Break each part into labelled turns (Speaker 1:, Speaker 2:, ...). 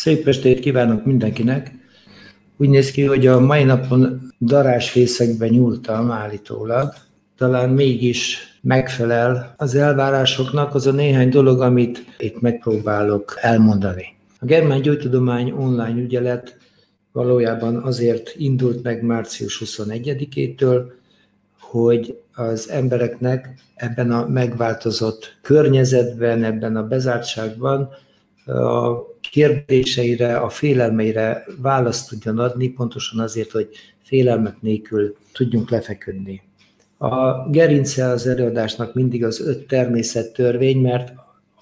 Speaker 1: Szép estét kívánok mindenkinek! Úgy néz ki, hogy a mai napon darásfészekbe nyúltam állítólag. Talán mégis megfelel az elvárásoknak az a néhány dolog, amit itt megpróbálok elmondani. A Germán Gyógytudomány online ügyelet valójában azért indult meg március 21-től, hogy az embereknek ebben a megváltozott környezetben, ebben a bezártságban a kérdéseire, a félelmeire választ tudjon adni, pontosan azért, hogy félelmek nélkül tudjunk lefeküdni. A gerince az előadásnak mindig az öt természettörvény, mert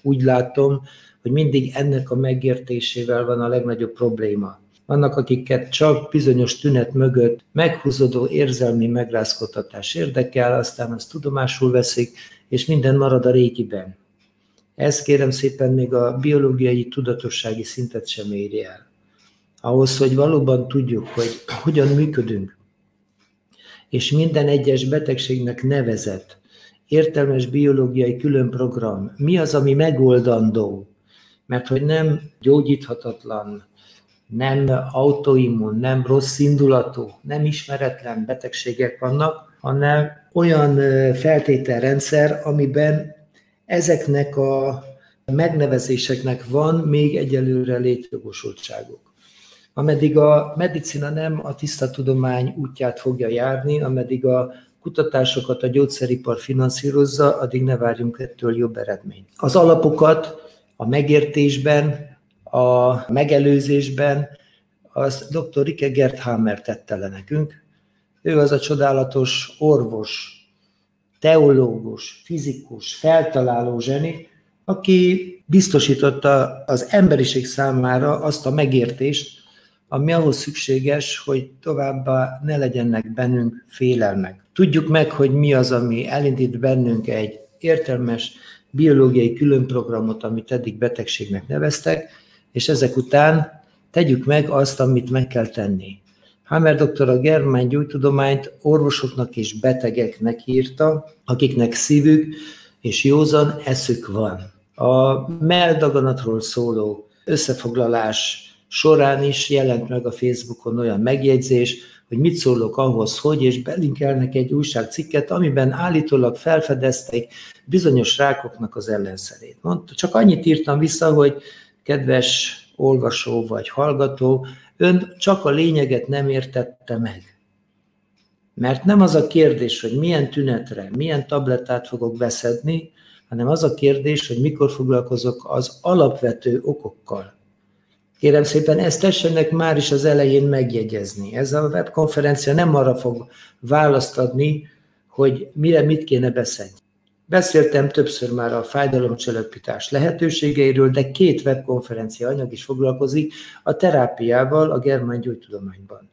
Speaker 1: úgy látom, hogy mindig ennek a megértésével van a legnagyobb probléma. Vannak, akiket csak bizonyos tünet mögött meghúzódó érzelmi megrázkodtatás érdekel, aztán azt tudomásul veszik, és minden marad a régiben. Ez kérem szépen még a biológiai tudatossági szintet sem éri el. Ahhoz, hogy valóban tudjuk, hogy hogyan működünk, és minden egyes betegségnek nevezett, értelmes biológiai külön program, mi az, ami megoldandó, mert hogy nem gyógyíthatatlan, nem autoimmun, nem rossz indulatú, nem ismeretlen betegségek vannak, hanem olyan feltételrendszer, amiben ezeknek a megnevezéseknek van még egyelőre létjogosultságuk. Ameddig a medicina nem a tiszta tudomány útját fogja járni, ameddig a kutatásokat a gyógyszeripar finanszírozza, addig ne várjunk ettől jobb eredményt. Az alapokat a megértésben, a megelőzésben az dr. Rike Gerthammer tette le nekünk. Ő az a csodálatos orvos, teológus, fizikus, feltaláló zseni, aki biztosította az emberiség számára azt a megértést, ami ahhoz szükséges, hogy továbbá ne legyenek bennünk félelmek. Tudjuk meg, hogy mi az, ami elindít bennünk egy értelmes biológiai különprogramot, amit eddig betegségnek neveztek, és ezek után tegyük meg azt, amit meg kell tenni. Hammer doktor a germán gyógytudományt orvosoknak és betegeknek írta, akiknek szívük és józan eszük van. A meldaganatról szóló összefoglalás során is jelent meg a Facebookon olyan megjegyzés, hogy mit szólok ahhoz, hogy, és belinkelnek egy újságcikket, amiben állítólag felfedezték bizonyos rákoknak az ellenszerét. Mondta, csak annyit írtam vissza, hogy kedves olvasó vagy hallgató, ön csak a lényeget nem értette meg. Mert nem az a kérdés, hogy milyen tünetre, milyen tablettát fogok beszedni, hanem az a kérdés, hogy mikor foglalkozok az alapvető okokkal. Kérem szépen, ezt tessenek már is az elején megjegyezni. Ez a webkonferencia nem arra fog választ adni, hogy mire mit kéne beszélni. Beszéltem többször már a fájdalomcsillapítás lehetőségeiről, de két webkonferencia anyag is foglalkozik a terápiával a germán gyógytudományban.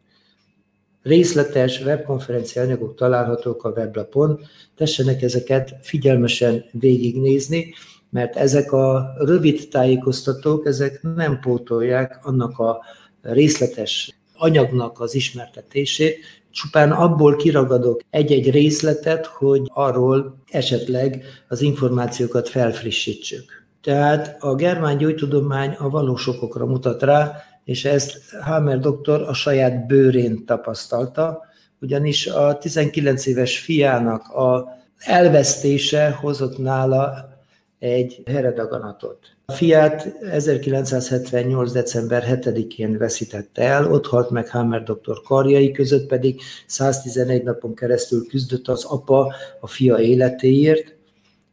Speaker 1: Részletes webkonferencia anyagok találhatók a weblapon, tessenek ezeket figyelmesen végignézni, mert ezek a rövid tájékoztatók, ezek nem pótolják annak a részletes anyagnak az ismertetését, csupán abból kiragadok egy-egy részletet, hogy arról esetleg az információkat felfrissítsük. Tehát a germán gyógytudomány a valós okokra mutat rá, és ezt Hammer doktor a saját bőrén tapasztalta, ugyanis a 19 éves fiának a elvesztése hozott nála egy heredaganatot. A fiát 1978. december 7-én veszítette el, ott halt meg Hammer doktor karjai között pedig 111 napon keresztül küzdött az apa a fia életéért,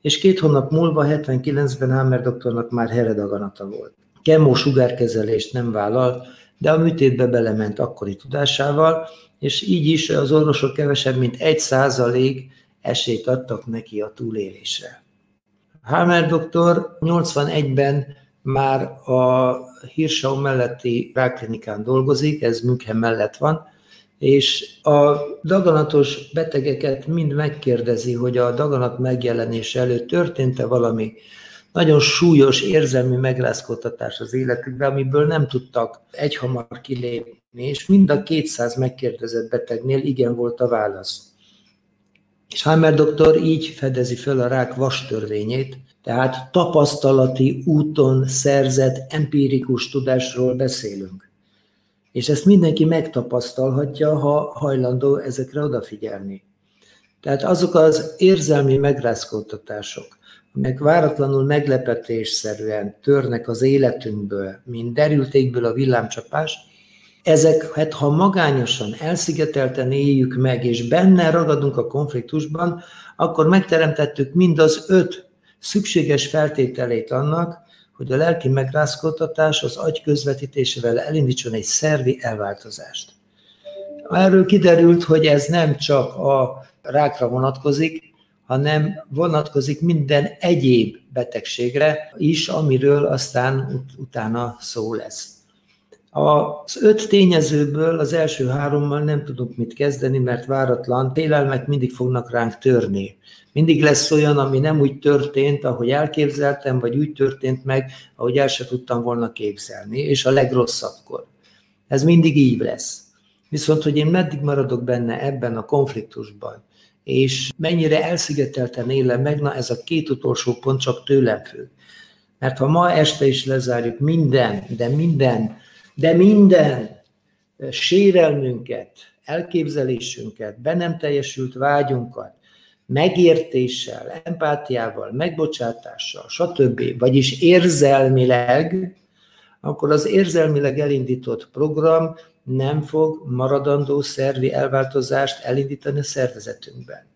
Speaker 1: és két hónap múlva, 79-ben Hammer doktornak már heredaganata volt. Kemó sugárkezelést nem vállalt, de a műtétbe belement akkori tudásával, és így is az orvosok kevesebb, mint egy százalék esélyt adtak neki a túlélésre. Hammer doktor 81-ben már a Hirschau melletti ráklinikán dolgozik, ez München mellett van, és a daganatos betegeket mind megkérdezi, hogy a daganat megjelenése előtt történt-e valami nagyon súlyos érzelmi megrázkodtatás az életükben, amiből nem tudtak egyhamar kilépni, és mind a 200 megkérdezett betegnél igen volt a válasz. És Hammer doktor így fedezi föl a rák vastörvényét, tehát tapasztalati úton szerzett empirikus tudásról beszélünk. És ezt mindenki megtapasztalhatja, ha hajlandó ezekre odafigyelni. Tehát azok az érzelmi megrázkódtatások, amelyek váratlanul meglepetésszerűen törnek az életünkből, mint derültékből a villámcsapás, ezeket, ha magányosan, elszigetelten éljük meg, és benne ragadunk a konfliktusban, akkor megteremtettük mind az öt szükséges feltételét annak, hogy a lelki megrázkódtatás az agy közvetítésével elindítson egy szervi elváltozást. Erről kiderült, hogy ez nem csak a rákra vonatkozik, hanem vonatkozik minden egyéb betegségre is, amiről aztán ut- utána szó lesz. Az öt tényezőből az első hárommal nem tudunk mit kezdeni, mert váratlan félelmek mindig fognak ránk törni. Mindig lesz olyan, ami nem úgy történt, ahogy elképzeltem, vagy úgy történt meg, ahogy el se tudtam volna képzelni, és a legrosszabbkor. Ez mindig így lesz. Viszont, hogy én meddig maradok benne ebben a konfliktusban, és mennyire elszigetelten élem meg, na ez a két utolsó pont csak tőlem függ. Mert ha ma este is lezárjuk minden, de minden, de minden sérelmünket, elképzelésünket, be nem teljesült vágyunkat, megértéssel, empátiával, megbocsátással, stb., vagyis érzelmileg, akkor az érzelmileg elindított program nem fog maradandó szervi elváltozást elindítani a szervezetünkben.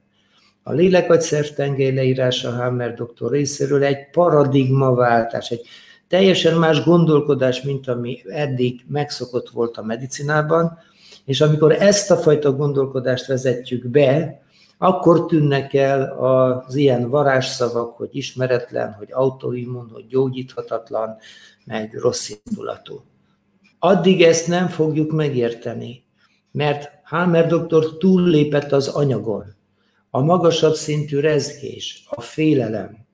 Speaker 1: A lélekagyszerv tengely leírása Hammer doktor részéről egy paradigmaváltás, egy teljesen más gondolkodás, mint ami eddig megszokott volt a medicinában, és amikor ezt a fajta gondolkodást vezetjük be, akkor tűnnek el az ilyen varázsszavak, hogy ismeretlen, hogy autoimmun, hogy gyógyíthatatlan, meg rossz indulatú. Addig ezt nem fogjuk megérteni, mert Hammer doktor túllépett az anyagon. A magasabb szintű rezgés, a félelem,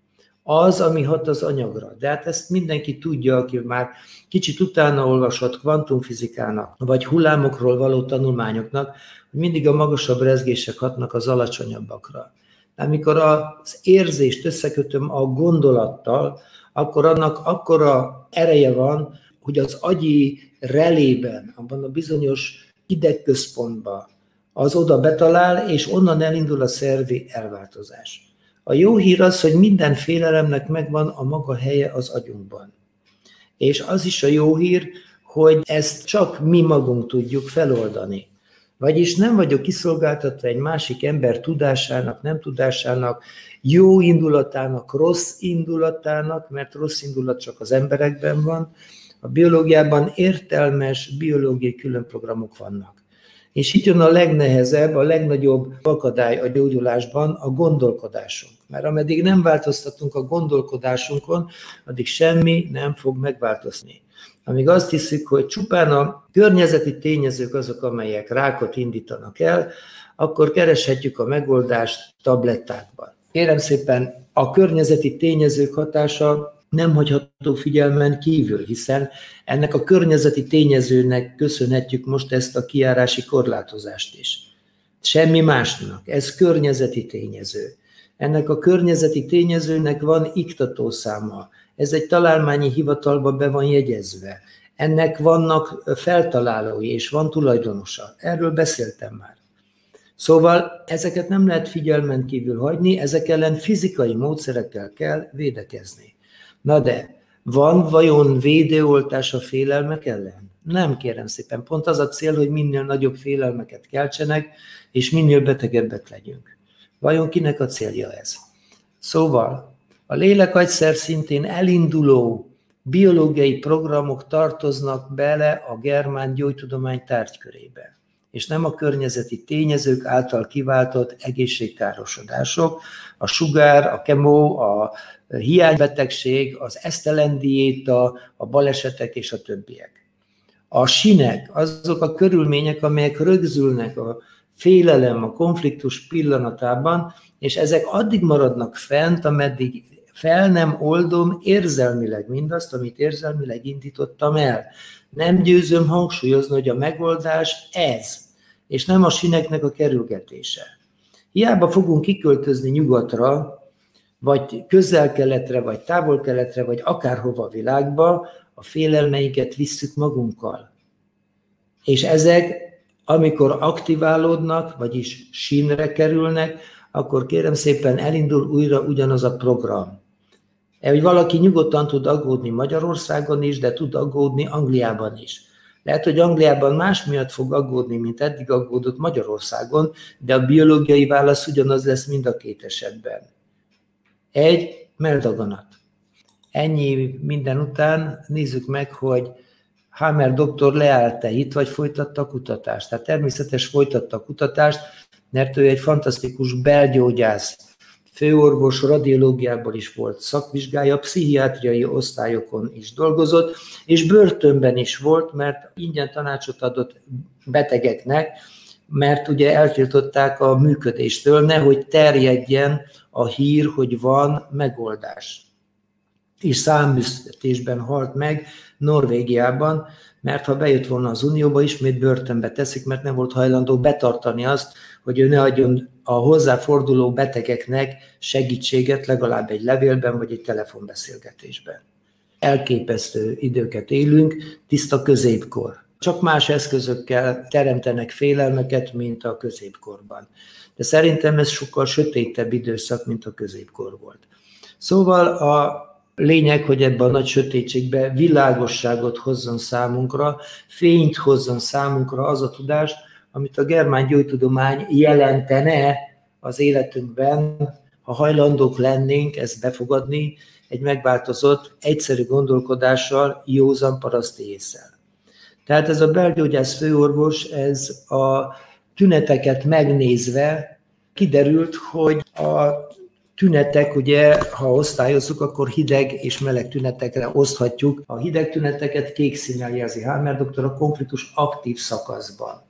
Speaker 1: az, ami hat az anyagra. De hát ezt mindenki tudja, aki már kicsit utána olvasott kvantumfizikának, vagy hullámokról való tanulmányoknak, hogy mindig a magasabb rezgések hatnak az alacsonyabbakra. De amikor az érzést összekötöm a gondolattal, akkor annak akkora ereje van, hogy az agyi relében, abban a bizonyos idegközpontban az oda betalál, és onnan elindul a szervi elváltozás. A jó hír az, hogy minden félelemnek megvan a maga helye az agyunkban. És az is a jó hír, hogy ezt csak mi magunk tudjuk feloldani. Vagyis nem vagyok kiszolgáltatva egy másik ember tudásának, nem tudásának, jó indulatának, rossz indulatának, mert rossz indulat csak az emberekben van. A biológiában értelmes biológiai különprogramok vannak. És itt jön a legnehezebb, a legnagyobb akadály a gyógyulásban a gondolkodásunk. Mert ameddig nem változtatunk a gondolkodásunkon, addig semmi nem fog megváltozni. Amíg azt hiszük, hogy csupán a környezeti tényezők azok, amelyek rákot indítanak el, akkor kereshetjük a megoldást tablettákban. Kérem szépen, a környezeti tényezők hatása nem hagyható figyelmen kívül, hiszen ennek a környezeti tényezőnek köszönhetjük most ezt a kiárási korlátozást is. Semmi másnak, ez környezeti tényező. Ennek a környezeti tényezőnek van iktatószáma, ez egy találmányi hivatalba be van jegyezve. Ennek vannak feltalálói, és van tulajdonosa. Erről beszéltem már. Szóval ezeket nem lehet figyelmen kívül hagyni, ezek ellen fizikai módszerekkel kell védekezni. Na de, van vajon védőoltás a félelmek ellen? Nem, kérem szépen. Pont az a cél, hogy minél nagyobb félelmeket keltsenek, és minél betegebbek legyünk. Vajon kinek a célja ez? Szóval, a lélekagyszer szintén elinduló biológiai programok tartoznak bele a germán gyógytudomány tárgykörébe, és nem a környezeti tényezők által kiváltott egészségkárosodások, a sugár, a kemó, a hiánybetegség, az esztelendiéta, a balesetek és a többiek. A sinek, azok a körülmények, amelyek rögzülnek a félelem, a konfliktus pillanatában, és ezek addig maradnak fent, ameddig fel nem oldom érzelmileg mindazt, amit érzelmileg indítottam el. Nem győzöm hangsúlyozni, hogy a megoldás ez, és nem a sineknek a kerülgetése. Hiába fogunk kiköltözni nyugatra, vagy közel-keletre, vagy távol-keletre, vagy akárhova a világba, a félelmeinket visszük magunkkal. És ezek, amikor aktiválódnak, vagyis sínre kerülnek, akkor kérem szépen elindul újra ugyanaz a program. E, hogy valaki nyugodtan tud aggódni Magyarországon is, de tud aggódni Angliában is. Lehet, hogy Angliában más miatt fog aggódni, mint eddig aggódott Magyarországon, de a biológiai válasz ugyanaz lesz mind a két esetben. Egy, meldaganat. Ennyi minden után nézzük meg, hogy Hammer doktor leállt-e itt, vagy folytatta a kutatást. Tehát természetes folytatta a kutatást, mert ő egy fantasztikus belgyógyász, főorvos, radiológiából is volt szakvizsgája, pszichiátriai osztályokon is dolgozott, és börtönben is volt, mert ingyen tanácsot adott betegeknek, mert ugye eltiltották a működéstől, nehogy terjedjen a hír, hogy van megoldás. És számműsztetésben halt meg Norvégiában, mert ha bejött volna az Unióba, ismét börtönbe teszik, mert nem volt hajlandó betartani azt, hogy ő ne adjon a hozzáforduló betegeknek segítséget legalább egy levélben vagy egy telefonbeszélgetésben. Elképesztő időket élünk, tiszta középkor. Csak más eszközökkel teremtenek félelmeket, mint a középkorban. De szerintem ez sokkal sötétebb időszak, mint a középkor volt. Szóval a lényeg, hogy ebben a nagy sötétségbe világosságot hozzon számunkra, fényt hozzon számunkra az a tudás, amit a germán gyógytudomány jelentene az életünkben, ha hajlandók lennénk ezt befogadni egy megváltozott, egyszerű gondolkodással, józan paraszti észsel. Tehát ez a belgyógyász főorvos, ez a tüneteket megnézve kiderült, hogy a tünetek, ugye, ha osztályozzuk, akkor hideg és meleg tünetekre oszthatjuk. A hideg tüneteket kék színnel jelzi Hámer doktor a konfliktus aktív szakaszban.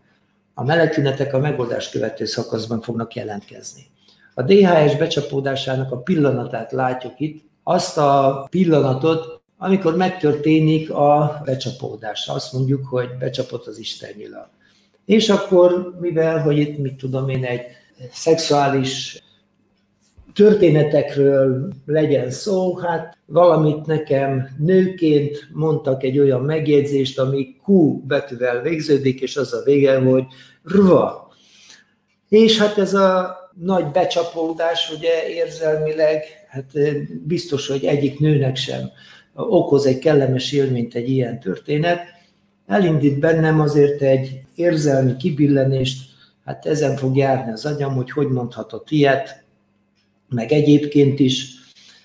Speaker 1: A meleg tünetek a megoldás követő szakaszban fognak jelentkezni. A DHS becsapódásának a pillanatát látjuk itt, azt a pillanatot, amikor megtörténik a becsapódás. Azt mondjuk, hogy becsapott az Isten nyila. És akkor, mivel, hogy itt, mit tudom én, egy szexuális történetekről legyen szó, hát valamit nekem nőként mondtak egy olyan megjegyzést, ami Q betűvel végződik, és az a vége, hogy rva. És hát ez a nagy becsapódás, ugye érzelmileg, hát biztos, hogy egyik nőnek sem okoz egy kellemes élményt egy ilyen történet, elindít bennem azért egy érzelmi kibillenést, hát ezen fog járni az agyam, hogy hogy mondhatott ilyet, meg egyébként is,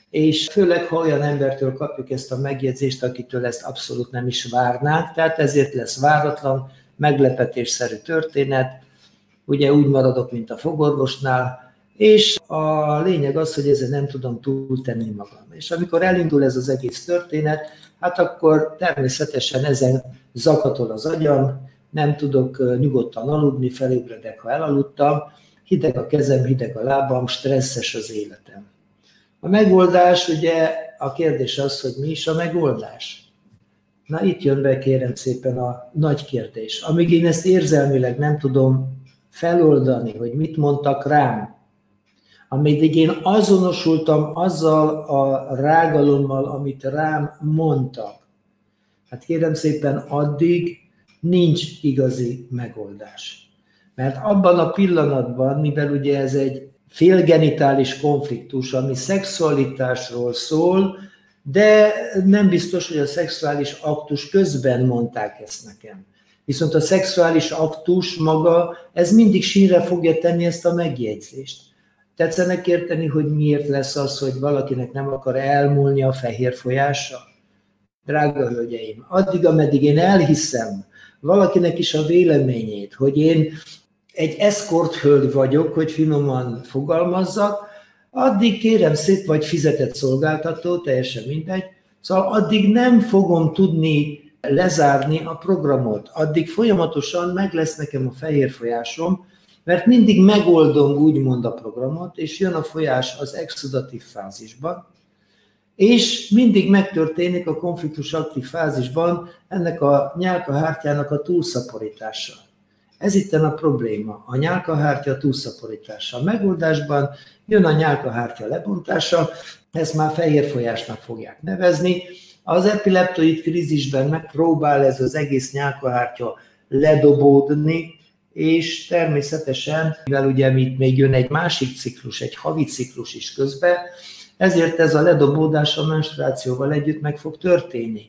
Speaker 1: és főleg, ha olyan embertől kapjuk ezt a megjegyzést, akitől ezt abszolút nem is várnánk, tehát ezért lesz váratlan, meglepetésszerű történet, ugye úgy maradok, mint a fogorvosnál, és a lényeg az, hogy ezzel nem tudom túltenni magam. És amikor elindul ez az egész történet, hát akkor természetesen ezen zakatol az agyam, nem tudok nyugodtan aludni, felébredek, ha elaludtam, hideg a kezem, hideg a lábam, stresszes az életem. A megoldás, ugye a kérdés az, hogy mi is a megoldás. Na itt jön be kérem szépen a nagy kérdés. Amíg én ezt érzelmileg nem tudom feloldani, hogy mit mondtak rám, amíg én azonosultam azzal a rágalommal, amit rám mondtak, hát kérem szépen addig nincs igazi megoldás. Mert abban a pillanatban, mivel ugye ez egy félgenitális konfliktus, ami szexualitásról szól, de nem biztos, hogy a szexuális aktus közben mondták ezt nekem. Viszont a szexuális aktus maga, ez mindig sínre fogja tenni ezt a megjegyzést. Tetszenek érteni, hogy miért lesz az, hogy valakinek nem akar elmúlni a fehér folyása? Drága hölgyeim, addig, ameddig én elhiszem valakinek is a véleményét, hogy én egy eszkort hölgy vagyok, hogy finoman fogalmazzak, addig kérem szép, vagy fizetett szolgáltató, teljesen mindegy, szóval addig nem fogom tudni lezárni a programot, addig folyamatosan meg lesz nekem a fehér folyásom, mert mindig megoldom úgymond a programot, és jön a folyás az exudatív fázisban, és mindig megtörténik a konfliktus aktív fázisban ennek a nyálkahártyának a túlszaporítása. Ez itt a probléma. A nyálkahártya túlszaporítása. A megoldásban jön a nyálkahártya lebontása, ezt már fehér folyásnak fogják nevezni. Az epileptoid krízisben megpróbál ez az egész nyálkahártya ledobódni, és természetesen, mivel ugye itt még jön egy másik ciklus, egy havi ciklus is közbe, ezért ez a ledobódás a menstruációval együtt meg fog történni.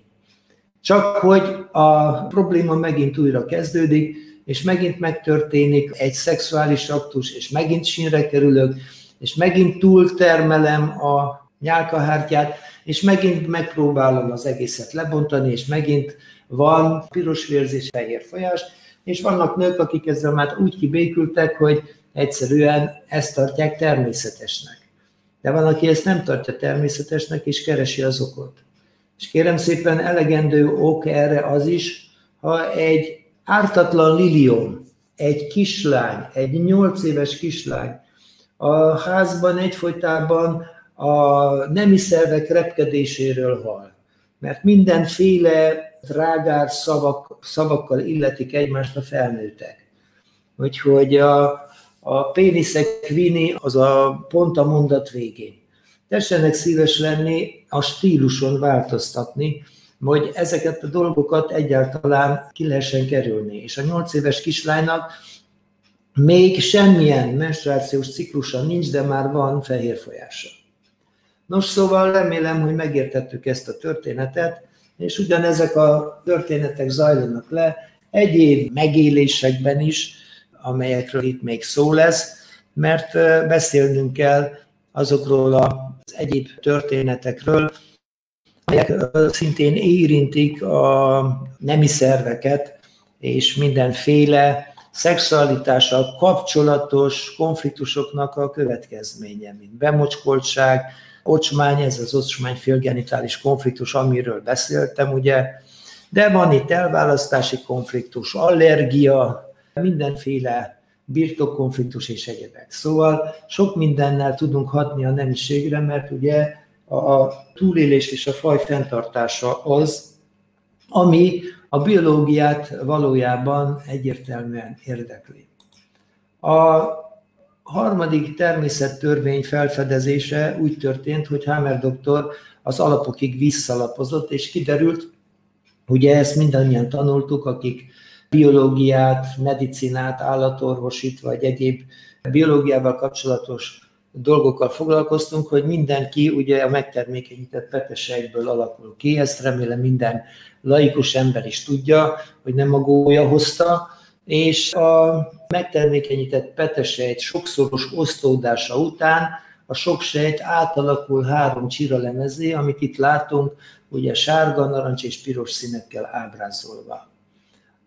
Speaker 1: Csak hogy a probléma megint újra kezdődik, és megint megtörténik egy szexuális aktus, és megint sínre kerülök, és megint túltermelem a nyálkahártyát, és megint megpróbálom az egészet lebontani, és megint van piros vérzés, fehér folyás, és vannak nők, akik ezzel már úgy kibékültek, hogy egyszerűen ezt tartják természetesnek. De van, aki ezt nem tartja természetesnek, és keresi az okot. És kérem szépen, elegendő ok erre az is, ha egy ártatlan lilium, egy kislány, egy nyolc éves kislány a házban egyfolytában a nemi szervek repkedéséről hal. Mert mindenféle drágár szavak, szavakkal illetik egymást a felnőttek. Úgyhogy a, a péniszek vini az a pont a mondat végén. Tessenek szíves lenni, a stíluson változtatni, hogy ezeket a dolgokat egyáltalán ki lehessen kerülni. És a nyolc éves kislánynak még semmilyen menstruációs ciklusa nincs, de már van fehér folyása. Nos, szóval remélem, hogy megértettük ezt a történetet, és ugyanezek a történetek zajlanak le egyéb megélésekben is, amelyekről itt még szó lesz, mert beszélnünk kell azokról az egyéb történetekről, amelyek szintén érintik a nemi szerveket, és mindenféle szexualitással kapcsolatos konfliktusoknak a következménye, mint bemocskoltság, ocsmány, ez az ocsmány félgenitális konfliktus, amiről beszéltem, ugye, de van itt elválasztási konfliktus, allergia, mindenféle birtokkonfliktus és egyebek. Szóval sok mindennel tudunk hatni a nemiségre, mert ugye a túlélés és a faj fenntartása az, ami a biológiát valójában egyértelműen érdekli. A harmadik természettörvény felfedezése úgy történt, hogy Hammer doktor az alapokig visszalapozott, és kiderült, ugye ezt mindannyian tanultuk, akik biológiát, medicinát, állatorvosit vagy egyéb biológiával kapcsolatos dolgokkal foglalkoztunk, hogy mindenki ugye a megtermékenyített petesegből alakul ki, ezt remélem minden laikus ember is tudja, hogy nem a gólya hozta, és a megtermékenyített petesejt sokszoros osztódása után a soksejt átalakul három csiralemezé, amit itt látunk, ugye sárga, narancs és piros színekkel ábrázolva.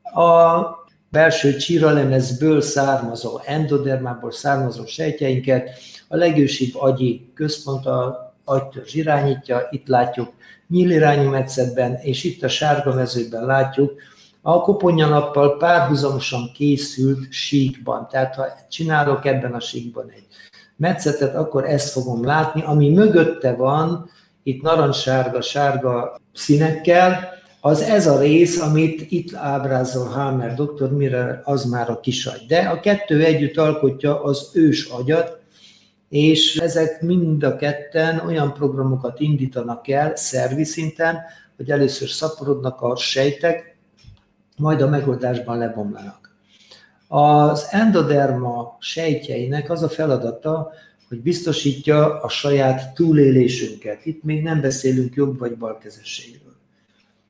Speaker 1: A belső csiralemezből származó, endodermából származó sejtjeinket a legősibb agyi központ a agytörzs irányítja, itt látjuk nyílirányú metszetben, és itt a sárga mezőben látjuk a koponyanappal párhuzamosan készült síkban. Tehát ha csinálok ebben a síkban egy metszetet, akkor ezt fogom látni, ami mögötte van, itt narancssárga, sárga színekkel, az ez a rész, amit itt ábrázol Hammer doktor, mire az már a kisagy. De a kettő együtt alkotja az ős agyat, és ezek mind a ketten olyan programokat indítanak el szervi szinten, hogy először szaporodnak a sejtek, majd a megoldásban lebomlanak. Az endoderma sejtjeinek az a feladata, hogy biztosítja a saját túlélésünket. Itt még nem beszélünk jobb vagy balkezességről.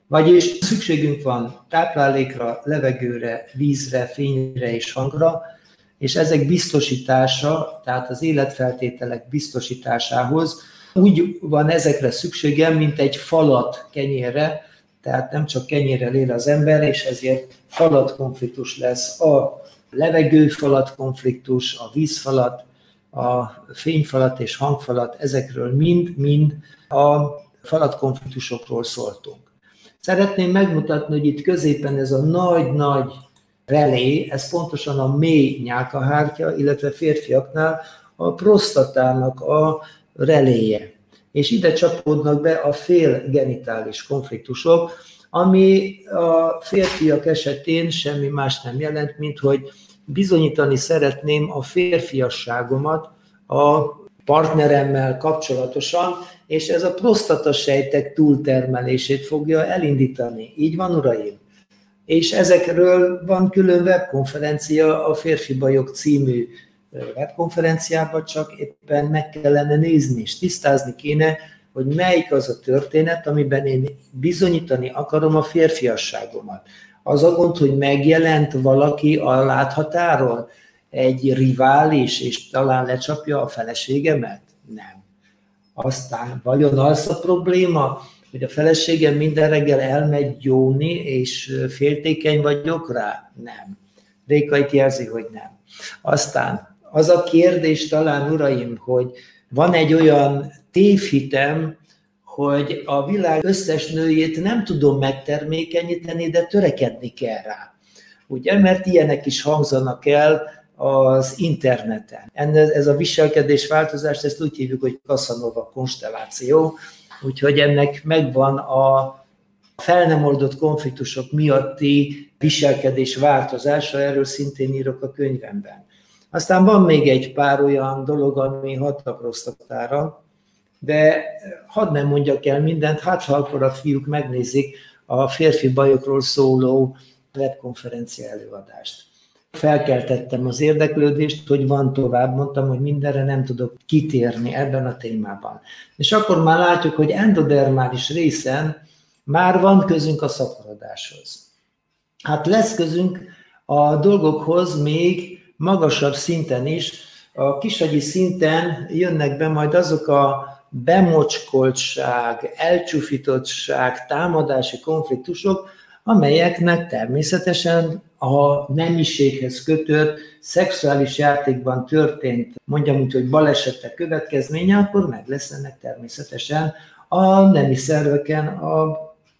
Speaker 1: Vagyis szükségünk van táplálékra, levegőre, vízre, fényre és hangra, és ezek biztosítása, tehát az életfeltételek biztosításához úgy van ezekre szükségem, mint egy falat kenyérre, tehát nem csak kenyérrel él az ember, és ezért falat konfliktus lesz a levegőfalat konfliktus, a vízfalat, a fényfalat és hangfalat, ezekről mind-mind a falat konfliktusokról szóltunk. Szeretném megmutatni, hogy itt középen ez a nagy-nagy relé, ez pontosan a mély nyálkahártya, illetve férfiaknál a prostatának a reléje. És ide csapódnak be a fél genitális konfliktusok, ami a férfiak esetén semmi más nem jelent, mint hogy bizonyítani szeretném a férfiasságomat a partneremmel kapcsolatosan, és ez a prostatasejtek túltermelését fogja elindítani. Így van, uraim? És ezekről van külön webkonferencia, a Férfi Bajok című webkonferenciában, csak éppen meg kellene nézni, és tisztázni kéne, hogy melyik az a történet, amiben én bizonyítani akarom a férfiasságomat. Az a gond, hogy megjelent valaki a láthatáron, egy rivális, és talán lecsapja a feleségemet? Nem. Aztán vajon az a probléma, hogy a feleségem minden reggel elmegy gyóni, és féltékeny vagyok rá? Nem. Réka itt jelzi, hogy nem. Aztán az a kérdés talán, uraim, hogy van egy olyan tévhitem, hogy a világ összes nőjét nem tudom megtermékenyíteni, de törekedni kell rá. Ugye, mert ilyenek is hangzanak el az interneten. Ez a viselkedés változást, ezt úgy hívjuk, hogy Casanova konstelláció, úgyhogy ennek megvan a fel nem oldott konfliktusok miatti viselkedés változása, erről szintén írok a könyvemben. Aztán van még egy pár olyan dolog, ami hat prostatára, de hadd nem mondjak el mindent, hát ha akkor a fiúk megnézik a férfi bajokról szóló webkonferencia előadást. Felkeltettem az érdeklődést, hogy van tovább, mondtam, hogy mindenre nem tudok kitérni ebben a témában. És akkor már látjuk, hogy endodermális részen már van közünk a szaporodáshoz. Hát lesz közünk a dolgokhoz még magasabb szinten is, a kisagyi szinten jönnek be majd azok a bemocskoltság, elcsúfítottság, támadási konfliktusok, amelyeknek természetesen a nemiséghez kötött szexuális játékban történt, mondjam úgy, hogy balesetek következménye, akkor meg lesz ennek természetesen a nemi szerveken a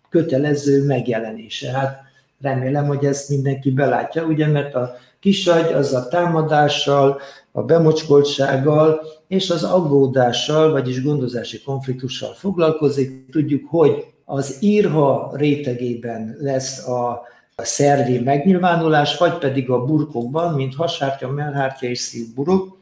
Speaker 1: kötelező megjelenése. Hát remélem, hogy ezt mindenki belátja, ugye, mert a kisagy az a támadással, a bemocskoltsággal és az aggódással, vagyis gondozási konfliktussal foglalkozik. Tudjuk, hogy az írha rétegében lesz a szervi megnyilvánulás, vagy pedig a burkokban, mint hasártya, mellhártya és szívburok.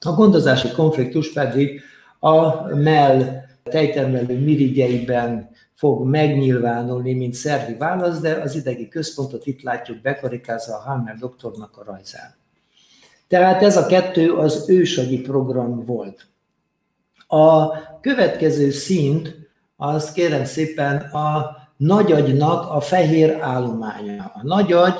Speaker 1: A gondozási konfliktus pedig a mell tejtermelő mirigyeiben fog megnyilvánulni, mint szervi válasz, de az idegi központot itt látjuk bekarikázva a Hammer doktornak a rajzán. Tehát ez a kettő az ősagyi program volt. A következő szint, az kérem szépen a nagyagynak a fehér állománya. A nagyagy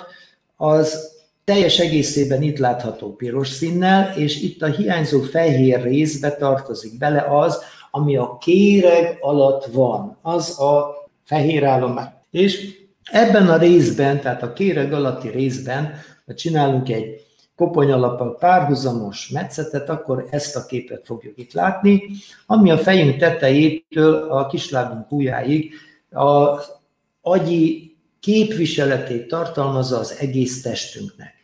Speaker 1: az teljes egészében itt látható piros színnel, és itt a hiányzó fehér részbe tartozik bele az, ami a kéreg alatt van, az a fehér állomány. És ebben a részben, tehát a kéreg alatti részben, ha csinálunk egy koponyalappal párhuzamos metszetet, akkor ezt a képet fogjuk itt látni, ami a fejünk tetejétől a kislábunk ujjáig a agyi képviseletét tartalmazza az egész testünknek.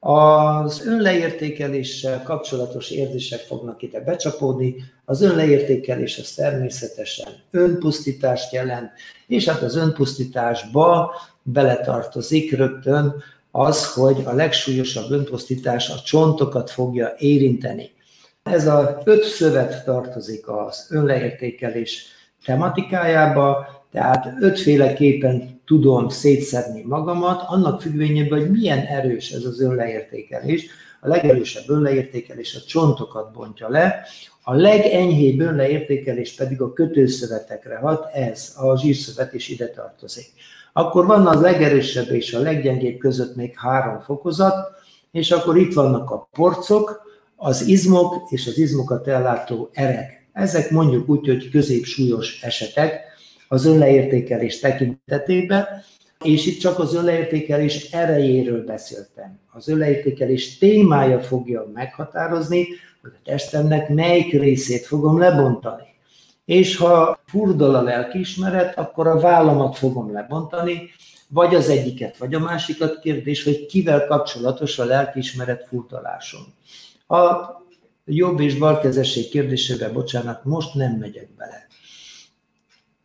Speaker 1: Az önleértékeléssel kapcsolatos érzések fognak ide becsapódni. Az önleértékelés az természetesen önpusztítást jelent, és hát az önpusztításba beletartozik rögtön az, hogy a legsúlyosabb önpusztítás a csontokat fogja érinteni. Ez a öt szövet tartozik az önleértékelés tematikájába, tehát ötféleképpen tudom szétszedni magamat, annak függvényében, hogy milyen erős ez az önleértékelés. A legerősebb önleértékelés a csontokat bontja le, a legenyhébb önleértékelés pedig a kötőszövetekre hat, ez a zsírszövet is ide tartozik. Akkor van az legerősebb és a leggyengébb között még három fokozat, és akkor itt vannak a porcok, az izmok és az izmokat ellátó erek. Ezek mondjuk úgy, hogy középsúlyos esetek, az önleértékelés tekintetében, és itt csak az önleértékelés erejéről beszéltem. Az önleértékelés témája fogja meghatározni, hogy a testemnek melyik részét fogom lebontani. És ha furdal a lelkiismeret, akkor a vállamat fogom lebontani, vagy az egyiket, vagy a másikat kérdés, hogy kivel kapcsolatos a lelkiismeret furdalásom. A jobb és bal kezesség kérdésébe, bocsánat, most nem megyek bele.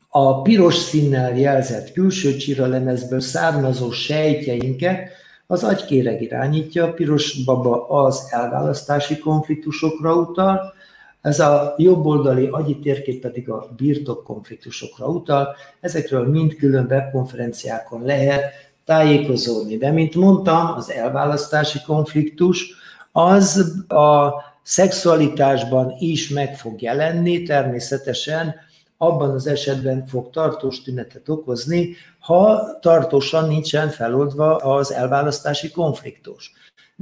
Speaker 1: a piros színnel jelzett külső csiralemezből származó sejtjeinket az agykéreg irányítja, a piros baba az elválasztási konfliktusokra utal, ez a jobboldali agyi térkép pedig a birtok konfliktusokra utal. Ezekről mind külön webkonferenciákon lehet tájékozódni. De mint mondtam, az elválasztási konfliktus az a szexualitásban is meg fog jelenni, természetesen abban az esetben fog tartós tünetet okozni, ha tartósan nincsen feloldva az elválasztási konfliktus.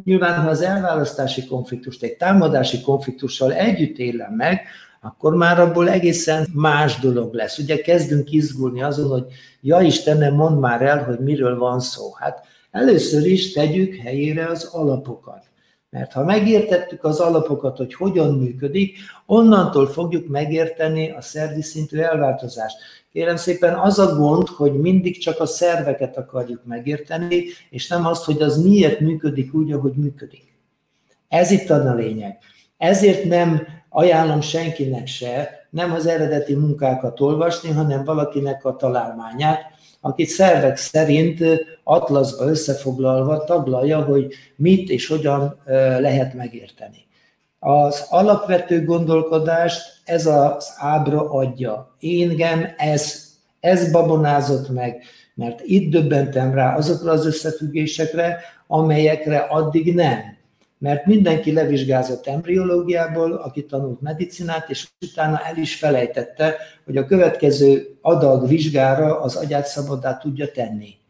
Speaker 1: Nyilván, ha az elválasztási konfliktust egy támadási konfliktussal együtt élem meg, akkor már abból egészen más dolog lesz. Ugye kezdünk izgulni azon, hogy ja Istenem, mondd már el, hogy miről van szó. Hát először is tegyük helyére az alapokat. Mert ha megértettük az alapokat, hogy hogyan működik, onnantól fogjuk megérteni a szervi szintű elváltozást. Kérem szépen, az a gond, hogy mindig csak a szerveket akarjuk megérteni, és nem azt, hogy az miért működik úgy, ahogy működik. Ez itt a lényeg. Ezért nem ajánlom senkinek se, nem az eredeti munkákat olvasni, hanem valakinek a találmányát, akit szervek szerint atlaszba összefoglalva taglalja, hogy mit és hogyan lehet megérteni. Az alapvető gondolkodást ez az ábra adja. Éngem ez, ez babonázott meg, mert itt döbbentem rá azokra az összefüggésekre, amelyekre addig nem. Mert mindenki levizsgázott embriológiából, aki tanult medicinát, és utána el is felejtette, hogy a következő adag vizsgára az agyát szabadá tudja tenni.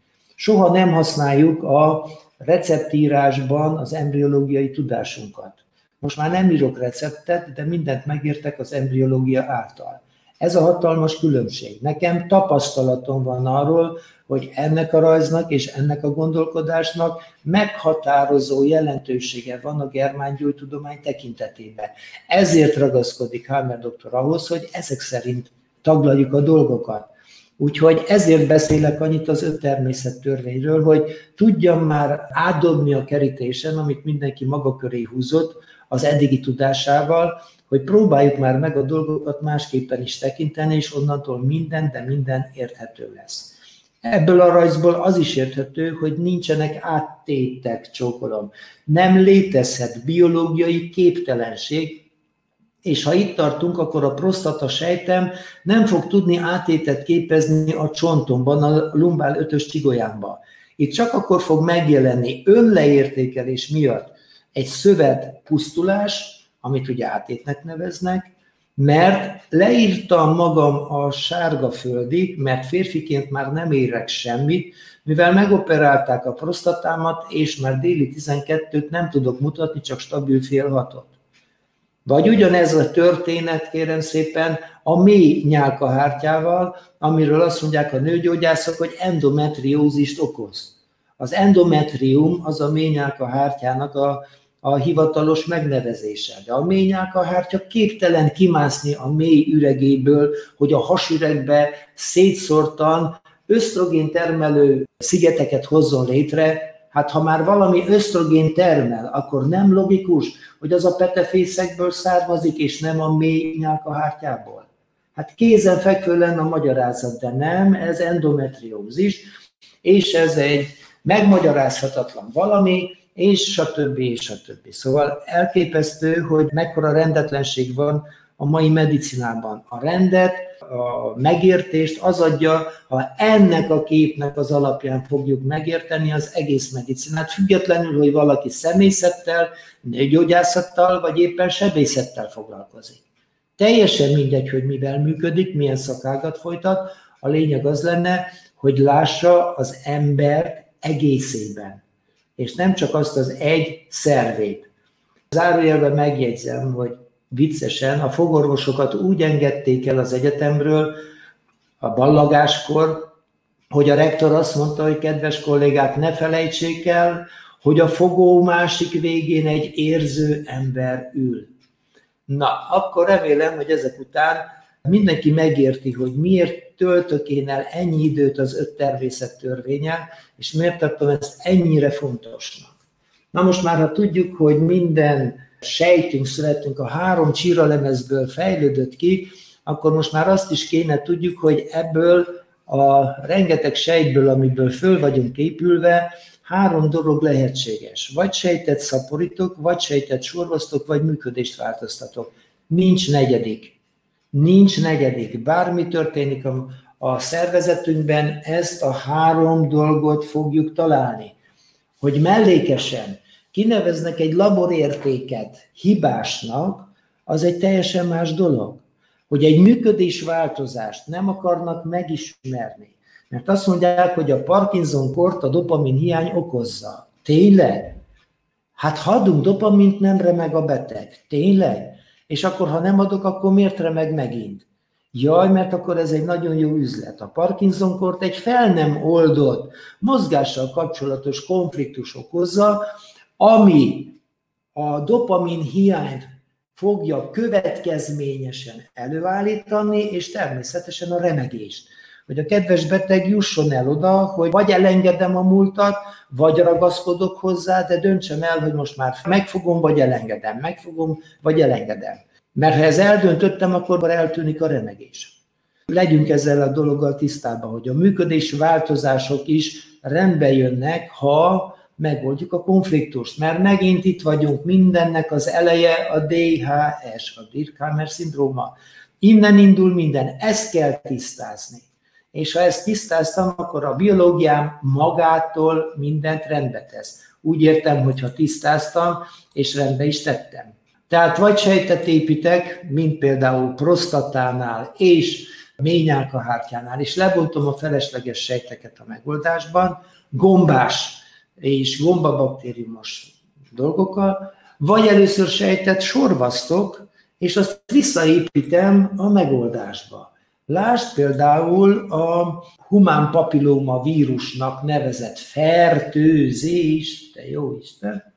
Speaker 1: Soha nem használjuk a receptírásban az embriológiai tudásunkat. Most már nem írok receptet, de mindent megértek az embriológia által. Ez a hatalmas különbség. Nekem tapasztalatom van arról, hogy ennek a rajznak és ennek a gondolkodásnak meghatározó jelentősége van a germángyógytudomány tekintetében. Ezért ragaszkodik Halmer doktor ahhoz, hogy ezek szerint taglaljuk a dolgokat. Úgyhogy ezért beszélek annyit az öt természettörvényről, hogy tudjam már átdobni a kerítésen, amit mindenki maga köré húzott, az eddigi tudásával, hogy próbáljuk már meg a dolgokat másképpen is tekinteni, és onnantól minden, de minden érthető lesz. Ebből a rajzból az is érthető, hogy nincsenek áttétek, csókolom. Nem létezhet biológiai képtelenség, és ha itt tartunk, akkor a prostata sejtem nem fog tudni átétet képezni a csontomban, a lumbál ötös csigolyámba. Itt csak akkor fog megjelenni önleértékelés miatt egy szövet pusztulás, amit ugye átétnek neveznek, mert leírtam magam a sárga földig, mert férfiként már nem érek semmit, mivel megoperálták a prostatámat, és már déli 12-t nem tudok mutatni, csak stabil fél hatot. Vagy ugyanez a történet, kérem szépen, a mély nyálkahártyával, amiről azt mondják a nőgyógyászok, hogy endometriózist okoz. Az endometrium az a mély nyálkahártyának a a hivatalos megnevezése. De a mély nyálkahártya képtelen kimászni a mély üregéből, hogy a hasüregbe szétszórtan ösztrogén termelő szigeteket hozzon létre, Hát ha már valami ösztrogén termel, akkor nem logikus, hogy az a petefészekből származik, és nem a mély nyálkahártyából. Hát kézen fekvő lenne a magyarázat, de nem, ez endometriózis, és ez egy megmagyarázhatatlan valami, és stb. és stb. Szóval elképesztő, hogy mekkora rendetlenség van a mai medicinában. A rendet, a megértést az adja, ha ennek a képnek az alapján fogjuk megérteni az egész medicinát, függetlenül, hogy valaki szemészettel, gyógyászattal, vagy éppen sebészettel foglalkozik. Teljesen mindegy, hogy mivel működik, milyen szakágat folytat, a lényeg az lenne, hogy lássa az embert egészében és nem csak azt az egy szervét. Zárójelben megjegyzem, hogy viccesen a fogorvosokat úgy engedték el az egyetemről a ballagáskor, hogy a rektor azt mondta, hogy kedves kollégák, ne felejtsék el, hogy a fogó másik végén egy érző ember ül. Na, akkor remélem, hogy ezek után mindenki megérti, hogy miért töltök én el ennyi időt az öt természet törvényel, és miért tartom ezt ennyire fontosnak. Na most már, ha tudjuk, hogy minden sejtünk, születünk a három csíralemezből fejlődött ki, akkor most már azt is kéne tudjuk, hogy ebből a rengeteg sejtből, amiből föl vagyunk épülve, három dolog lehetséges. Vagy sejtet szaporítok, vagy sejtet sorvasztok, vagy működést változtatok. Nincs negyedik. Nincs negyedik. Bármi történik a, a szervezetünkben, ezt a három dolgot fogjuk találni. Hogy mellékesen kineveznek egy laborértéket hibásnak, az egy teljesen más dolog. Hogy egy működés változást nem akarnak megismerni. Mert azt mondják, hogy a Parkinson-kort a dopamin hiány okozza. Tényleg? Hát ha adunk dopamint, nem remeg a beteg. Tényleg? És akkor, ha nem adok, akkor miért remeg megint? Jaj, mert akkor ez egy nagyon jó üzlet. A Parkinson-kort egy fel nem oldott, mozgással kapcsolatos konfliktus okozza, ami a dopamin hiányt fogja következményesen előállítani, és természetesen a remegést. Hogy a kedves beteg jusson el oda, hogy vagy elengedem a múltat, vagy ragaszkodok hozzá, de döntsem el, hogy most már megfogom, vagy elengedem, megfogom, vagy elengedem. Mert ha ez eldöntöttem, akkor eltűnik a remegés. Legyünk ezzel a dologgal tisztában, hogy a működés változások is rendbe jönnek, ha megoldjuk a konfliktust, mert megint itt vagyunk, mindennek az eleje a DHS, a Dirkhammer szindróma. Innen indul minden, ezt kell tisztázni. És ha ezt tisztáztam, akkor a biológiám magától mindent rendbe tesz. Úgy értem, hogyha tisztáztam, és rendbe is tettem. Tehát vagy sejtet építek, mint például prostatánál és ményálkahártyánál, és lebontom a felesleges sejteket a megoldásban, gombás és gombabaktériumos dolgokkal, vagy először sejtet sorvasztok, és azt visszaépítem a megoldásba. Lásd például a humán papilloma vírusnak nevezett fertőzés, te jó Isten,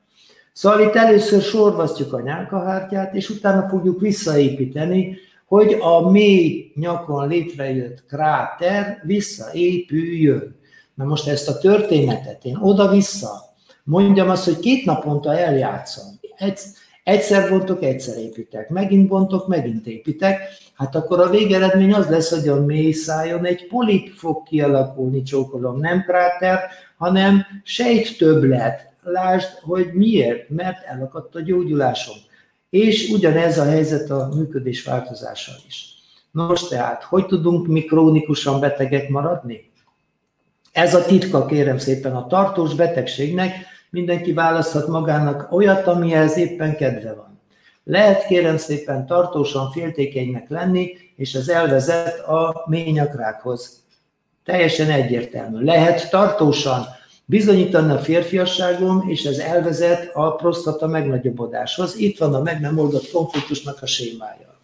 Speaker 1: Szóval itt először sorvasztjuk a nyálkahártyát, és utána fogjuk visszaépíteni, hogy a mély nyakon létrejött kráter visszaépüljön. Na most ezt a történetet én oda-vissza mondjam azt, hogy két naponta eljátszom. Egyszer bontok, egyszer építek, megint bontok, megint építek, hát akkor a végeredmény az lesz, hogy a mély szájon egy polip fog kialakulni, csókolom, nem kráter, hanem sejt többlet, lásd, hogy miért, mert elakadt a gyógyulásom. És ugyanez a helyzet a működés változással is. Nos tehát, hogy tudunk mi krónikusan betegek maradni? Ez a titka, kérem szépen, a tartós betegségnek mindenki választhat magának olyat, amihez éppen kedve van. Lehet kérem szépen tartósan féltékenynek lenni, és ez elvezet a ményakrákhoz. Teljesen egyértelmű. Lehet tartósan bizonyítani a férfiasságom, és ez elvezet a prostata megnagyobbodáshoz. Itt van a meg nem oldott konfliktusnak a sémája.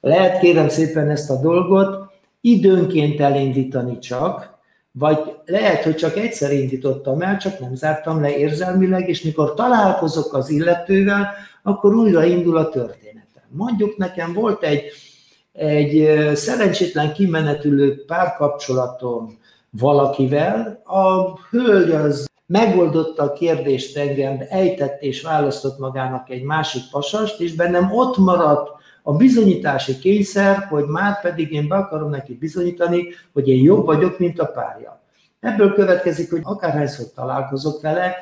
Speaker 1: Lehet kérem szépen ezt a dolgot időnként elindítani csak, vagy lehet, hogy csak egyszer indítottam el, csak nem zártam le érzelmileg, és mikor találkozok az illetővel, akkor újra indul a történetem. Mondjuk nekem volt egy, egy szerencsétlen kimenetülő párkapcsolatom, valakivel. A hölgy az megoldotta a kérdést engem, ejtett és választott magának egy másik pasast, és bennem ott maradt a bizonyítási kényszer, hogy már pedig én be akarom neki bizonyítani, hogy én jobb vagyok, mint a párja. Ebből következik, hogy akárhányszor találkozok vele,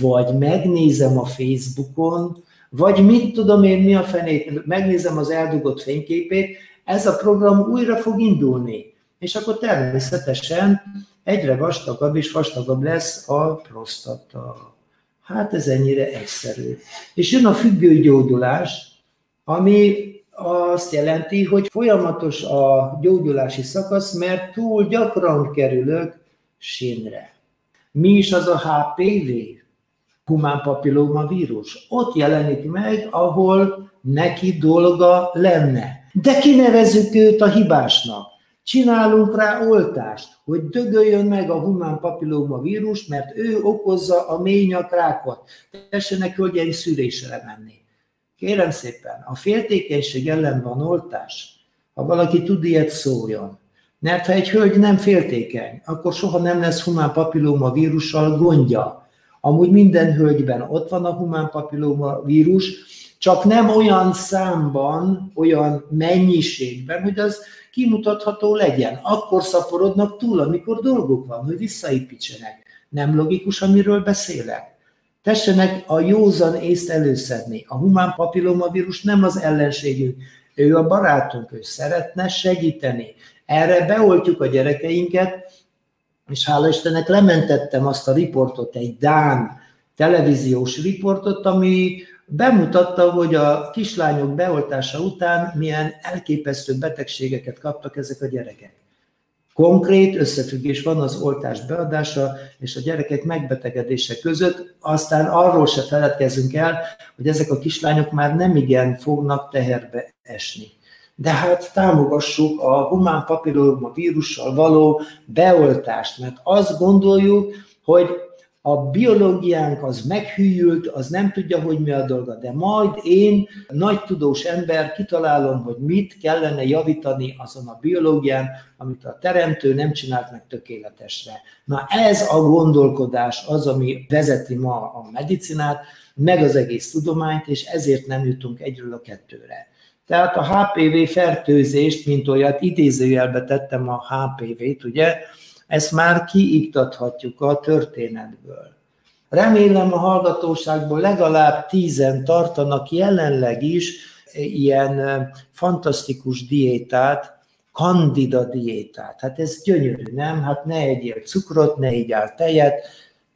Speaker 1: vagy megnézem a Facebookon, vagy mit tudom én, mi a fenét, megnézem az eldugott fényképét, ez a program újra fog indulni és akkor természetesen egyre vastagabb és vastagabb lesz a prostata. Hát ez ennyire egyszerű. És jön a függőgyógyulás, ami azt jelenti, hogy folyamatos a gyógyulási szakasz, mert túl gyakran kerülök sínre. Mi is az a HPV? Humán papilloma vírus. Ott jelenik meg, ahol neki dolga lenne. De kinevezzük őt a hibásnak. Csinálunk rá oltást, hogy dögöljön meg a humán papilloma vírus, mert ő okozza a ményakrákot. Tessenek hölgyeim szülésre menni. Kérem szépen, a féltékenység ellen van oltás. Ha valaki tud ilyet, szóljon. Mert ha egy hölgy nem féltékeny, akkor soha nem lesz humán papilloma vírussal gondja. Amúgy minden hölgyben ott van a humán papilloma vírus, csak nem olyan számban, olyan mennyiségben, hogy az kimutatható legyen. Akkor szaporodnak túl, amikor dolgok van, hogy visszaépítsenek. Nem logikus, amiről beszélek. Tessenek a józan észt előszedni. A humán papillomavírus nem az ellenségünk, ő a barátunk, ő szeretne segíteni. Erre beoltjuk a gyerekeinket, és hála Istennek lementettem azt a riportot, egy Dán televíziós riportot, ami bemutatta, hogy a kislányok beoltása után milyen elképesztő betegségeket kaptak ezek a gyerekek. Konkrét összefüggés van az oltás beadása és a gyerekek megbetegedése között, aztán arról se feledkezünk el, hogy ezek a kislányok már nem igen fognak teherbe esni. De hát támogassuk a humán papilloma vírussal való beoltást, mert azt gondoljuk, hogy a biológiánk az meghűült, az nem tudja, hogy mi a dolga, de majd én, nagy tudós ember, kitalálom, hogy mit kellene javítani azon a biológián, amit a teremtő nem csinált meg tökéletesre. Na ez a gondolkodás az, ami vezeti ma a medicinát, meg az egész tudományt, és ezért nem jutunk egyről a kettőre. Tehát a HPV fertőzést, mint olyat, idézőjelbe tettem a HPV-t, ugye, ezt már kiiktathatjuk a történetből. Remélem a hallgatóságból legalább tízen tartanak jelenleg is ilyen fantasztikus diétát, kandida diétát. Hát ez gyönyörű, nem? Hát ne egyél cukrot, ne egyél tejet.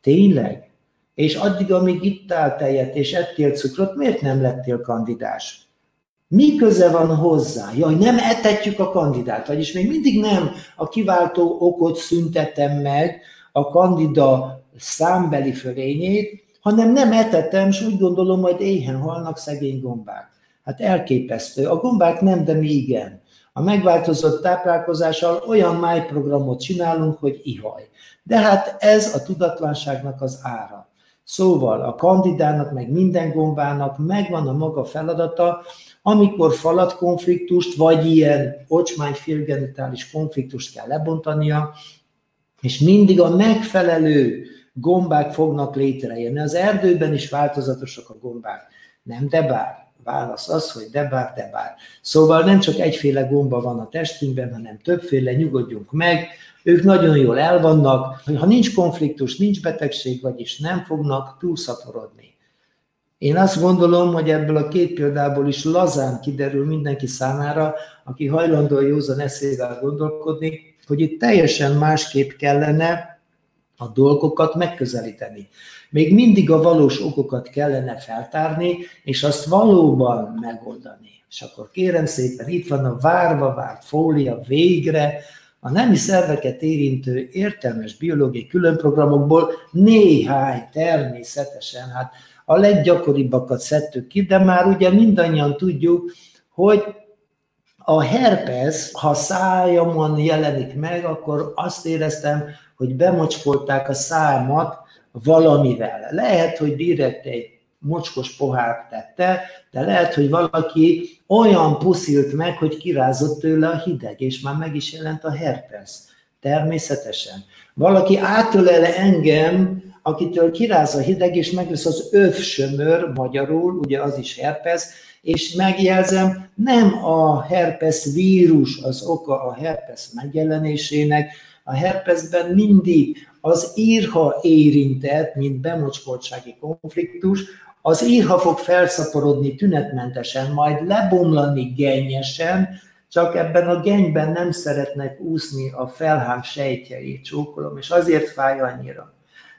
Speaker 1: Tényleg? És addig, amíg ittál tejet és ettél cukrot, miért nem lettél kandidás? Mi köze van hozzá? Jaj, nem etetjük a kandidát, vagyis még mindig nem a kiváltó okot szüntetem meg a kandida számbeli fölényét, hanem nem etetem, és úgy gondolom, hogy éhen halnak szegény gombák. Hát elképesztő. A gombák nem, de mi igen. A megváltozott táplálkozással olyan májprogramot csinálunk, hogy ihaj. De hát ez a tudatlanságnak az ára. Szóval a kandidának, meg minden gombának megvan a maga feladata, amikor falatkonfliktust, vagy ilyen ocsmány-félgenitális konfliktust kell lebontania, és mindig a megfelelő gombák fognak létrejönni. Az erdőben is változatosak a gombák. Nem de bár. Válasz az, hogy de bár, de bár. Szóval nem csak egyféle gomba van a testünkben, hanem többféle, nyugodjunk meg, ők nagyon jól elvannak, ha nincs konfliktus, nincs betegség, vagyis nem fognak túlszaporodni. Én azt gondolom, hogy ebből a két példából is lazán kiderül mindenki számára, aki hajlandó józan eszével gondolkodni, hogy itt teljesen másképp kellene a dolgokat megközelíteni. Még mindig a valós okokat kellene feltárni, és azt valóban megoldani. És akkor kérem szépen, itt van a várva várt fólia végre, a nemi szerveket érintő értelmes biológiai különprogramokból néhány természetesen, hát a leggyakoribbakat szedtük ki, de már ugye mindannyian tudjuk, hogy a herpes, ha szájamon jelenik meg, akkor azt éreztem, hogy bemocskolták a számat valamivel. Lehet, hogy direkt egy mocskos pohár tette, de lehet, hogy valaki olyan puszilt meg, hogy kirázott tőle a hideg, és már meg is jelent a herpes. Természetesen. Valaki átölele engem, akitől kiráz a hideg, és meg lesz az övsömör, magyarul, ugye az is herpes, és megjelzem, nem a herpes vírus az oka a herpes megjelenésének, a herpesben mindig az írha érintett, mint bemocskoltsági konfliktus, az írha fog felszaporodni tünetmentesen, majd lebomlani gennyesen, csak ebben a genyben nem szeretnek úszni a felhám sejtjei, csókolom, és azért fáj annyira.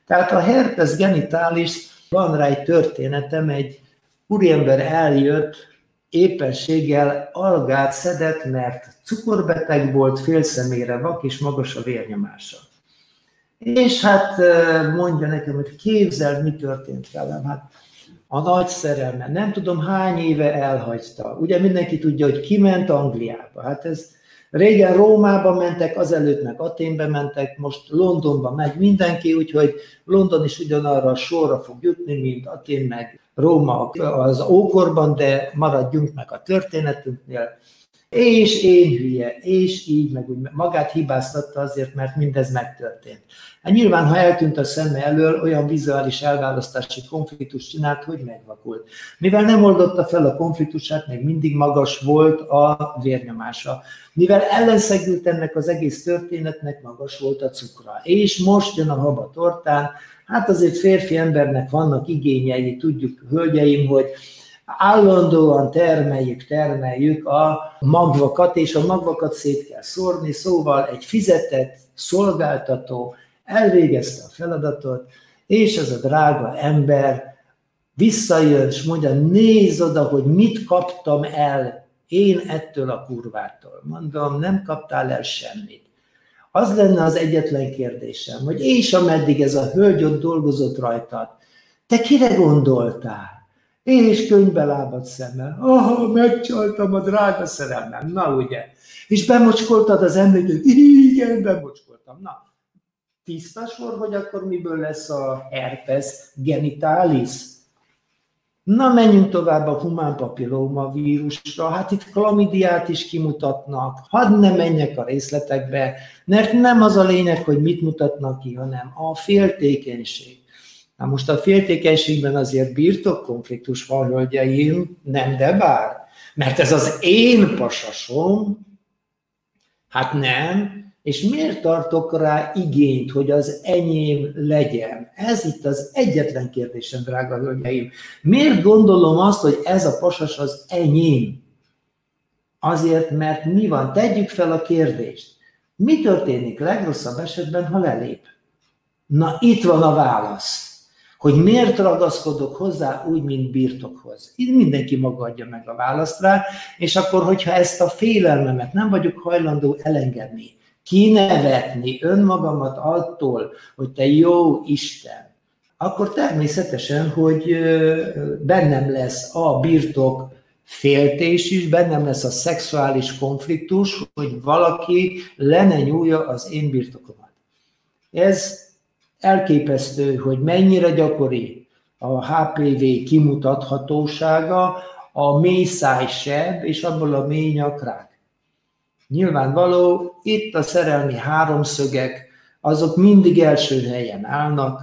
Speaker 1: Tehát a herpes genitális, van rá egy történetem, egy úriember eljött, éppenséggel algát szedett, mert cukorbeteg volt, fél szemére vak, és magas a vérnyomása. És hát mondja nekem, hogy képzeld, mi történt velem. Hát a nagy szerelme, nem tudom hány éve elhagyta. Ugye mindenki tudja, hogy kiment Angliába. Hát ez régen Rómába mentek, azelőtt meg Aténbe mentek, most Londonba megy mindenki, úgyhogy London is ugyanarra a sorra fog jutni, mint Atén meg Róma az ókorban, de maradjunk meg a történetünknél. És én hülye, és így, meg úgy magát hibáztatta azért, mert mindez megtörtént. Hát nyilván, ha eltűnt a szeme elől, olyan vizuális elválasztási konfliktus csinált, hogy megvakult. Mivel nem oldotta fel a konfliktusát, még mindig magas volt a vérnyomása. Mivel ellenszegült ennek az egész történetnek, magas volt a cukra. És most jön a haba tortán, hát azért férfi embernek vannak igényei, tudjuk, hölgyeim, hogy állandóan termeljük, termeljük a magvakat, és a magvakat szét kell szórni, szóval egy fizetett szolgáltató elvégezte a feladatot, és ez a drága ember visszajön, és mondja, nézd oda, hogy mit kaptam el én ettől a kurvától. Mondom, nem kaptál el semmit. Az lenne az egyetlen kérdésem, hogy és ameddig ez a hölgy ott dolgozott rajtad, te kire gondoltál? És könyvbe lábad szemmel. Aha, megcsaltam a drága szerelmem, na ugye. És bemocskoltad az emléket, igen, bemocskoltam. Na, tiszta sor, hogy akkor miből lesz a herpes genitalis? Na, menjünk tovább a humán papilloma vírusra. Hát itt klamidiát is kimutatnak. Hadd ne menjek a részletekbe, mert nem az a lényeg, hogy mit mutatnak ki, hanem a féltékenység. Na most a féltékenységben azért birtok konfliktus van, hölgyeim, nem de bár. Mert ez az én pasasom, hát nem, és miért tartok rá igényt, hogy az enyém legyen? Ez itt az egyetlen kérdésem, drága hölgyeim. Miért gondolom azt, hogy ez a pasas az enyém? Azért, mert mi van? Tegyük fel a kérdést. Mi történik legrosszabb esetben, ha lelép? Na, itt van a válasz hogy miért ragaszkodok hozzá úgy, mint birtokhoz. Így mindenki maga adja meg a választ rá, és akkor, hogyha ezt a félelmemet nem vagyok hajlandó elengedni, kinevetni önmagamat attól, hogy te jó Isten, akkor természetesen, hogy bennem lesz a birtok féltés is, bennem lesz a szexuális konfliktus, hogy valaki lene nyúlja az én birtokomat. Ez elképesztő, hogy mennyire gyakori a HPV kimutathatósága, a mély szájseb és abból a mély nyakrák. Nyilvánvaló, itt a szerelmi háromszögek, azok mindig első helyen állnak,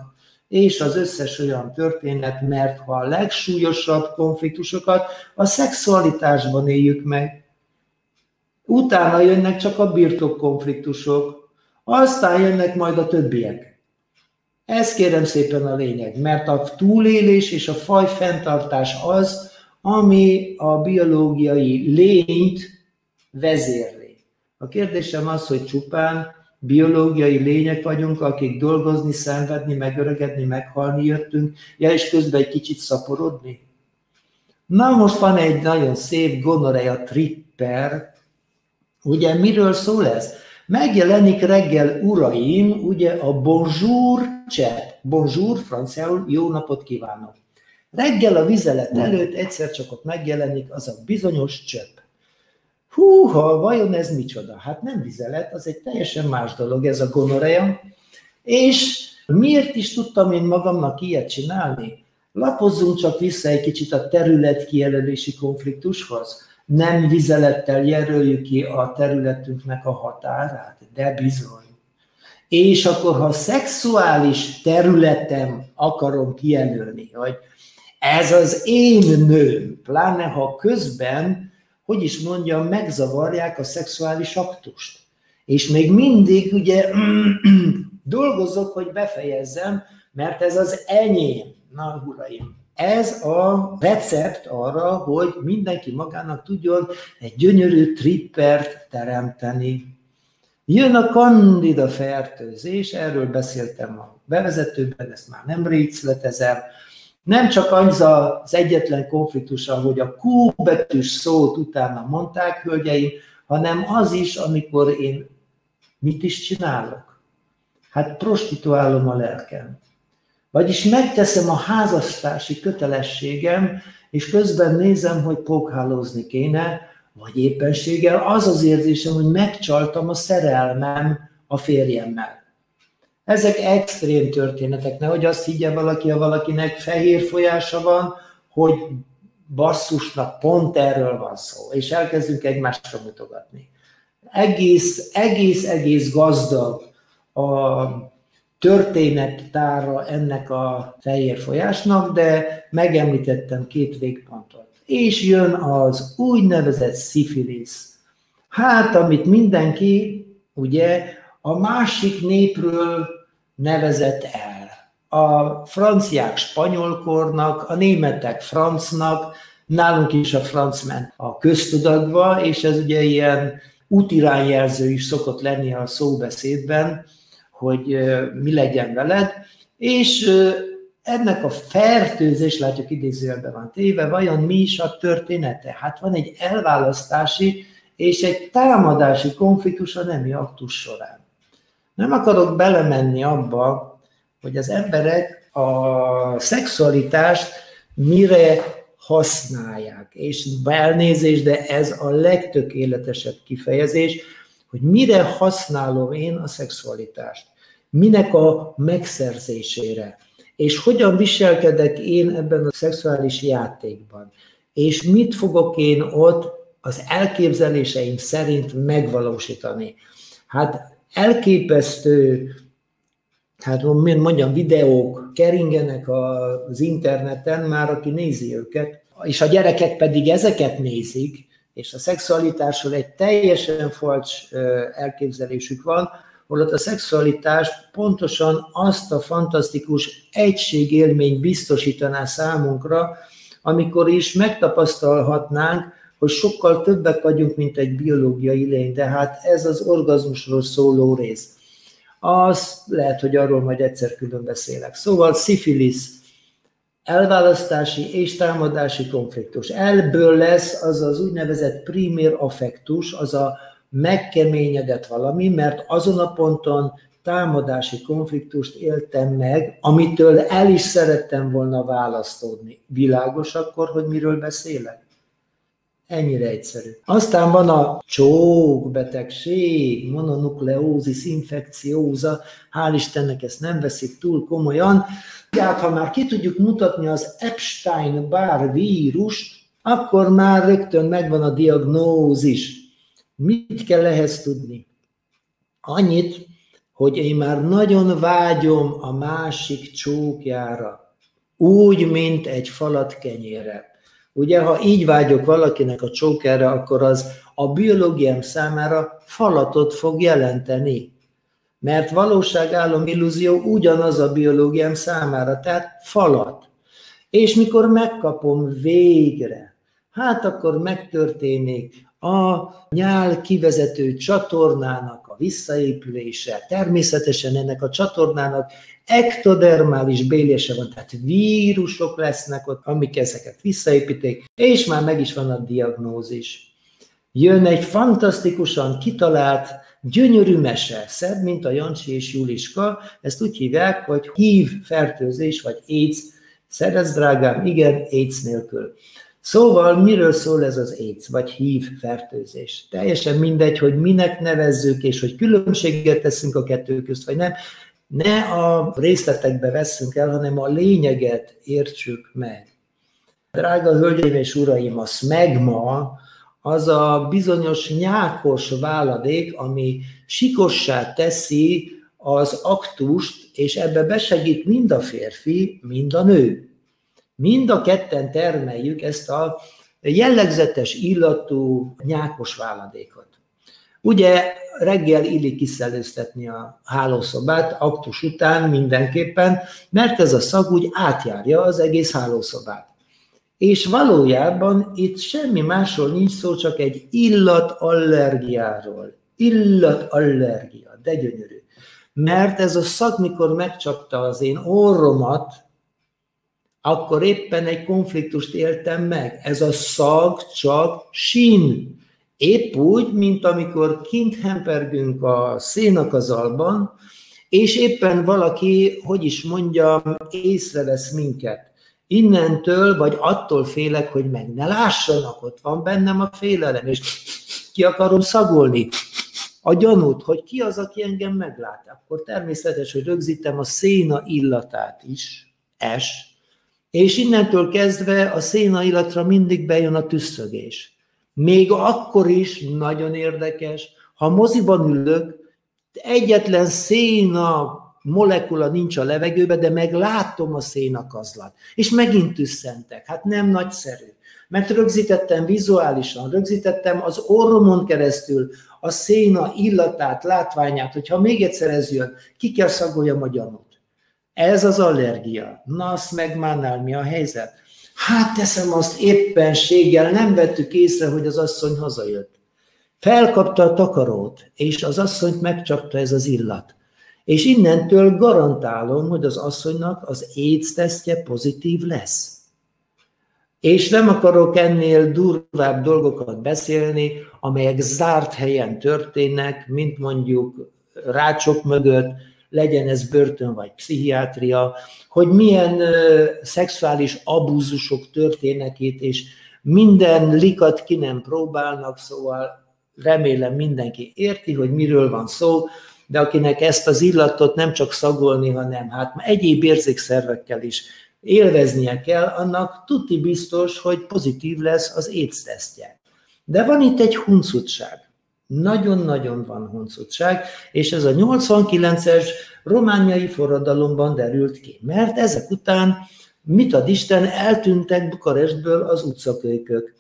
Speaker 1: és az összes olyan történet, mert ha a legsúlyosabb konfliktusokat a szexualitásban éljük meg, utána jönnek csak a birtok konfliktusok, aztán jönnek majd a többiek. Ez kérem szépen a lényeg, mert a túlélés és a faj fenntartás az, ami a biológiai lényt vezérli. A kérdésem az, hogy csupán biológiai lények vagyunk, akik dolgozni, szenvedni, megöregedni, meghalni jöttünk, ja, és közben egy kicsit szaporodni. Na most van egy nagyon szép gonoreja tripper, ugye miről szól ez? Megjelenik reggel, uraim, ugye a bonjour chat. Bonjour, franciául, jó napot kívánok. Reggel a vizelet előtt egyszer csak ott megjelenik az a bizonyos csöpp. Húha, vajon ez micsoda? Hát nem vizelet, az egy teljesen más dolog, ez a gonorea. És miért is tudtam én magamnak ilyet csinálni? Lapozzunk csak vissza egy kicsit a terület kijelölési konfliktushoz nem vizelettel jelöljük ki a területünknek a határát, de bizony. És akkor, ha szexuális területem akarom kijelölni, hogy ez az én nőm, pláne ha közben, hogy is mondjam, megzavarják a szexuális aktust. És még mindig ugye dolgozok, hogy befejezzem, mert ez az enyém. Na, uraim, ez a recept arra, hogy mindenki magának tudjon egy gyönyörű trippert teremteni. Jön a kandida fertőzés, erről beszéltem a bevezetőben, ezt már nem részletezem. Nem csak az az egyetlen konfliktus, hogy a Q betűs szót utána mondták, hölgyeim, hanem az is, amikor én mit is csinálok? Hát prostituálom a lelkem. Vagyis megteszem a házasztási kötelességem, és közben nézem, hogy pókhálózni kéne, vagy éppenséggel az az érzésem, hogy megcsaltam a szerelmem a férjemmel. Ezek extrém történetek, nehogy azt higgye valaki, ha valakinek fehér folyása van, hogy basszusnak pont erről van szó, és elkezdünk egymásra mutogatni. Egész, egész, egész gazdag a történettára ennek a fehér folyásnak, de megemlítettem két végpontot. És jön az úgynevezett szifilisz. Hát, amit mindenki, ugye, a másik népről nevezett el. A franciák spanyolkornak, a németek francnak, nálunk is a franc ment a köztudatba, és ez ugye ilyen útirányjelző is szokott lenni a szóbeszédben, hogy mi legyen veled, és ennek a fertőzés, látjuk idézőjelben van téve, vajon mi is a története? Hát van egy elválasztási és egy támadási konfliktus a nemi aktus során. Nem akarok belemenni abba, hogy az emberek a szexualitást mire használják. És belnézés, de ez a legtökéletesebb kifejezés, hogy mire használom én a szexualitást, minek a megszerzésére, és hogyan viselkedek én ebben a szexuális játékban, és mit fogok én ott az elképzeléseim szerint megvalósítani. Hát elképesztő, hát mondjam, videók keringenek az interneten, már aki nézi őket, és a gyerekek pedig ezeket nézik, és a szexualitásról egy teljesen falcs elképzelésük van, holott a szexualitás pontosan azt a fantasztikus egységélményt biztosítaná számunkra, amikor is megtapasztalhatnánk, hogy sokkal többek vagyunk, mint egy biológiai lény, de hát ez az orgazmusról szóló rész. Az lehet, hogy arról majd egyszer külön beszélek. Szóval szifilisz, elválasztási és támadási konfliktus. Ebből lesz az az úgynevezett primér affektus, az a megkeményedett valami, mert azon a ponton támadási konfliktust éltem meg, amitől el is szerettem volna választódni. Világos akkor, hogy miről beszélek? Ennyire egyszerű. Aztán van a csókbetegség, mononukleózis, infekcióza, hál' Istennek ezt nem veszik túl komolyan. Tehát ha már ki tudjuk mutatni az Epstein-Barr vírust, akkor már rögtön megvan a diagnózis. Mit kell ehhez tudni? Annyit, hogy én már nagyon vágyom a másik csókjára, úgy, mint egy falat kenyére. Ugye, ha így vágyok valakinek a csókerre, akkor az a biológiám számára falatot fog jelenteni. Mert valóságálom illúzió ugyanaz a biológiám számára, tehát falat. És mikor megkapom végre, hát akkor megtörténik a nyál kivezető csatornának a visszaépülése. Természetesen ennek a csatornának ektodermális bélése van, tehát vírusok lesznek ott, amik ezeket visszaépítik, és már meg is van a diagnózis. Jön egy fantasztikusan kitalált, gyönyörű mese, szebb, mint a Jancsi és Juliska, ezt úgy hívják, hogy hív fertőzés, vagy AIDS, Szeretsz, drágám, igen, AIDS nélkül. Szóval miről szól ez az AIDS, vagy hív fertőzés? Teljesen mindegy, hogy minek nevezzük, és hogy különbséget teszünk a kettő közt, vagy nem ne a részletekbe vesszünk el, hanem a lényeget értsük meg. Drága hölgyeim és uraim, a smegma az a bizonyos nyákos váladék, ami sikossá teszi az aktust, és ebbe besegít mind a férfi, mind a nő. Mind a ketten termeljük ezt a jellegzetes illatú nyákos váladékot. Ugye reggel illik kiszellőztetni a hálószobát, aktus után mindenképpen, mert ez a szag úgy átjárja az egész hálószobát. És valójában itt semmi másról nincs szó, csak egy illatallergiáról. Illatallergia, de gyönyörű. Mert ez a szag, mikor megcsapta az én orromat, akkor éppen egy konfliktust éltem meg. Ez a szag csak sín Épp úgy, mint amikor kint hempergünk a szénakazalban, és éppen valaki, hogy is mondjam, észrevesz minket. Innentől, vagy attól félek, hogy meg ne lássanak, ott van bennem a félelem, és ki akarom szagolni a gyanút, hogy ki az, aki engem meglát. Akkor természetes, hogy rögzítem a széna illatát is, es, És innentől kezdve a széna illatra mindig bejön a tüsszögés. Még akkor is nagyon érdekes, ha moziban ülök, egyetlen széna molekula nincs a levegőben, de meg látom a szénakazlat. És megint tüsszentek. Hát nem nagyszerű. Mert rögzítettem vizuálisan, rögzítettem az orromon keresztül a széna illatát, látványát, hogyha még egyszer ez jön, ki kell szagoljam a gyanút. Ez az allergia. Na, azt meg mánál mi a helyzet? Hát teszem azt éppenséggel, nem vettük észre, hogy az asszony hazajött. Felkapta a takarót, és az asszonyt megcsapta ez az illat. És innentől garantálom, hogy az asszonynak az AIDS pozitív lesz. És nem akarok ennél durvább dolgokat beszélni, amelyek zárt helyen történnek, mint mondjuk rácsok mögött, legyen ez börtön vagy pszichiátria, hogy milyen szexuális abúzusok történnek itt, és minden likat ki nem próbálnak, szóval remélem mindenki érti, hogy miről van szó, de akinek ezt az illatot nem csak szagolni, hanem hát egyéb érzékszervekkel is élveznie kell, annak tuti biztos, hogy pozitív lesz az AIDS tesztje. De van itt egy huncutság. Nagyon-nagyon van huncutság, és ez a 89-es romániai forradalomban derült ki. Mert ezek után, mit ad Isten, eltűntek Bukarestből az utcakölykök.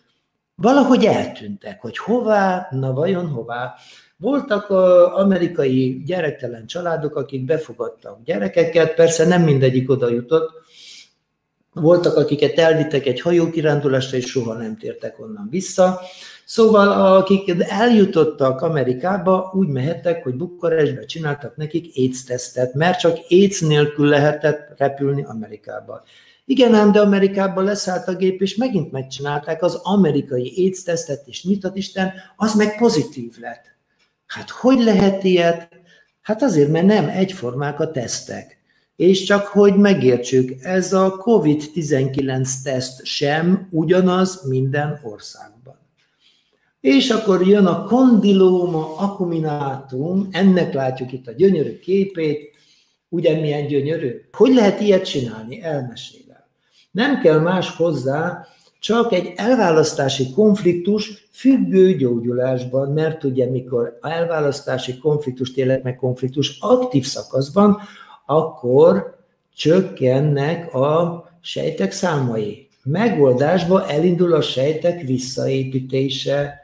Speaker 1: Valahogy eltűntek, hogy hová, na vajon hová. Voltak a amerikai gyerektelen családok, akik befogadtak gyerekeket, persze nem mindegyik oda jutott, voltak, akiket elvittek egy hajókirándulásra, és soha nem tértek onnan vissza. Szóval akik eljutottak Amerikába, úgy mehettek, hogy Bukarestbe csináltak nekik AIDS-tesztet, mert csak AIDS nélkül lehetett repülni Amerikába. Igen, ám, de Amerikában leszállt a gép, és megint megcsinálták az amerikai AIDS-tesztet, és mit ad Isten, az meg pozitív lett. Hát hogy lehet ilyet? Hát azért, mert nem egyformák a tesztek. És csak hogy megértsük, ez a COVID-19 teszt sem ugyanaz minden országban. És akkor jön a kondilóma akkuminátum, ennek látjuk itt a gyönyörű képét, ugye milyen gyönyörű? Hogy lehet ilyet csinálni? Elmesélem. Nem kell más hozzá, csak egy elválasztási konfliktus függő gyógyulásban, mert ugye mikor elválasztási konfliktus, tényleg meg konfliktus aktív szakaszban, akkor csökkennek a sejtek számai. Megoldásba elindul a sejtek visszaépítése,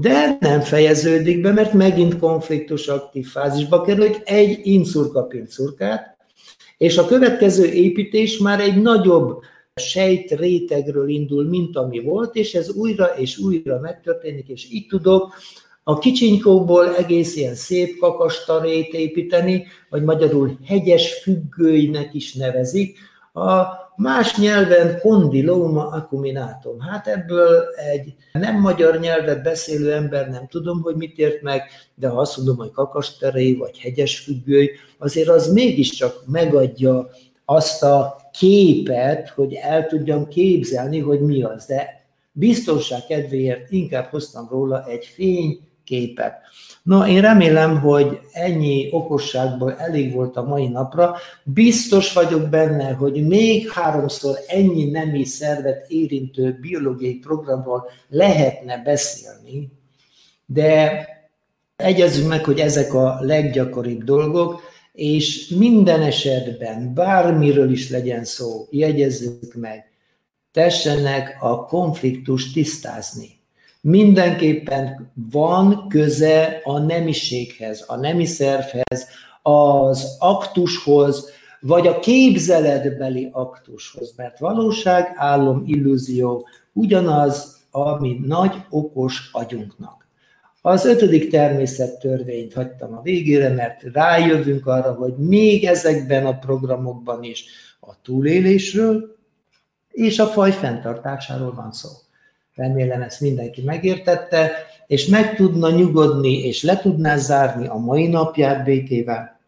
Speaker 1: de nem fejeződik be, mert megint konfliktus aktív fázisba kerül, hogy egy inszur kap inszurkát, és a következő építés már egy nagyobb sejt rétegről indul, mint ami volt, és ez újra és újra megtörténik, és így tudok a kicsinykóból egész ilyen szép kakastarét építeni, vagy magyarul hegyes függőinek is nevezik, a más nyelven kondiloma accumulatum. Hát ebből egy nem magyar nyelvet beszélő ember nem tudom, hogy mit ért meg, de ha azt mondom, hogy kakasterei vagy hegyes függői, azért az mégiscsak megadja azt a képet, hogy el tudjam képzelni, hogy mi az. De biztonság kedvéért inkább hoztam róla egy fényképet. Na, én remélem, hogy ennyi okosságból elég volt a mai napra. Biztos vagyok benne, hogy még háromszor ennyi nemi szervet érintő biológiai programról lehetne beszélni, de egyezünk meg, hogy ezek a leggyakoribb dolgok, és minden esetben, bármiről is legyen szó, jegyezzük meg, tessenek a konfliktus tisztázni. Mindenképpen van köze a nemiséghez, a nemi szervhez, az aktushoz, vagy a képzeletbeli aktushoz, mert valóság, álom, illúzió ugyanaz, ami nagy okos agyunknak. Az ötödik természettörvényt hagytam a végére, mert rájövünk arra, hogy még ezekben a programokban is a túlélésről és a faj fenntartásáról van szó. Remélem ezt mindenki megértette, és meg tudna nyugodni, és le tudná zárni a mai napját békével.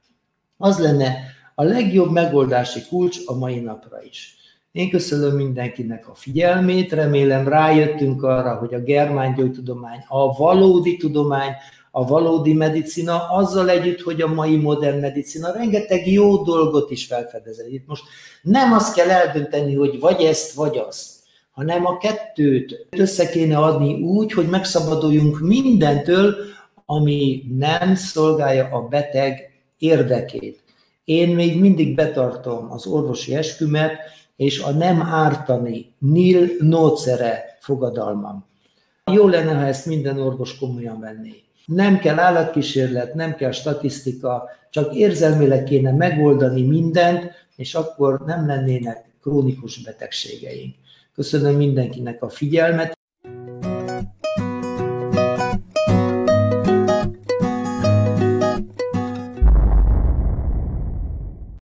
Speaker 1: Az lenne a legjobb megoldási kulcs a mai napra is. Én köszönöm mindenkinek a figyelmét, remélem rájöttünk arra, hogy a germán gyógytudomány a valódi tudomány, a valódi medicina, azzal együtt, hogy a mai modern medicina rengeteg jó dolgot is felfedezel. Itt most nem azt kell eldönteni, hogy vagy ezt, vagy azt, hanem a kettőt össze kéne adni úgy, hogy megszabaduljunk mindentől, ami nem szolgálja a beteg érdekét. Én még mindig betartom az orvosi eskümet, és a nem ártani, nil nocere fogadalmam. Jó lenne, ha ezt minden orvos komolyan venné. Nem kell állatkísérlet, nem kell statisztika, csak érzelmileg kéne megoldani mindent, és akkor nem lennének krónikus betegségeink. Köszönöm mindenkinek a figyelmet.